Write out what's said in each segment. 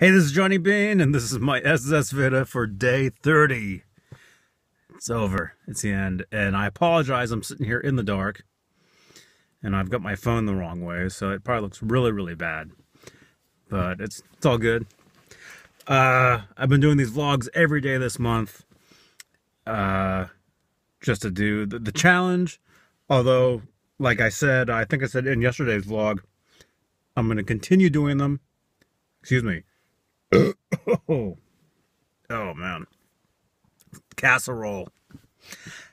Hey, this is Johnny Beane, and this is my SS VEDA for day 30. It's over. It's the end. And I apologize. I'm sitting here in the dark, and I've got my phone the wrong way, so it probably looks really, really bad. But it's it's all good. Uh, I've been doing these vlogs every day this month, uh, just to do the, the challenge. Although, like I said, I think I said in yesterday's vlog, I'm going to continue doing them. Excuse me. oh, man, casserole.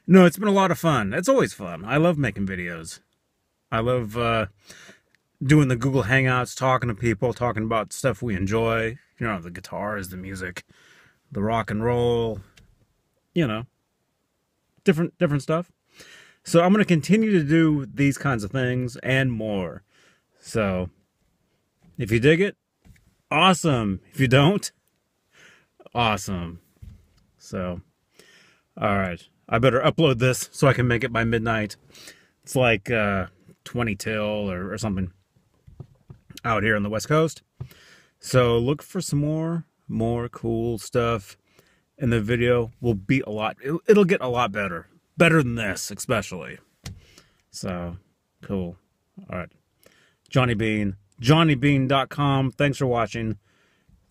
No, it's been a lot of fun. It's always fun. I love making videos. I love uh, doing the Google Hangouts, talking to people, talking about stuff we enjoy. You know, the guitars, the music, the rock and roll. You know, different different stuff. So I'm going to continue to do these kinds of things and more. So if you dig it, awesome. If you don't, awesome. So, all right. I better upload this so I can make it by midnight. It's like uh, 20 till or, or something out here on the West Coast. So look for some more, more cool stuff. And the video will be a lot, it'll, it'll get a lot better. Better than this, especially. So, cool. All right. Johnny Beane, johnnybeane.com. Thanks for watching.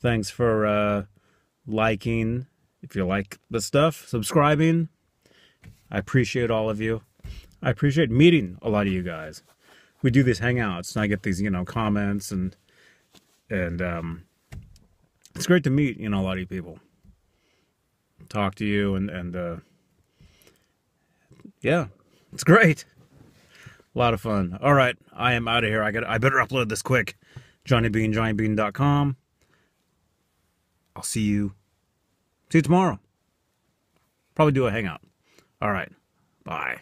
Thanks for uh, liking, if you like the stuff, subscribing. I appreciate all of you. I appreciate meeting a lot of you guys. We do these hangouts, and I get these, you know, comments, and and um, it's great to meet, you know, a lot of you people. Talk to you, and and uh, yeah, it's great. A lot of fun. All right, I am out of here. I got. I better upload this quick. Johnny Beane, JohnnyBeane.com. I'll see you. See you tomorrow. Probably do a hangout. All right. Bye.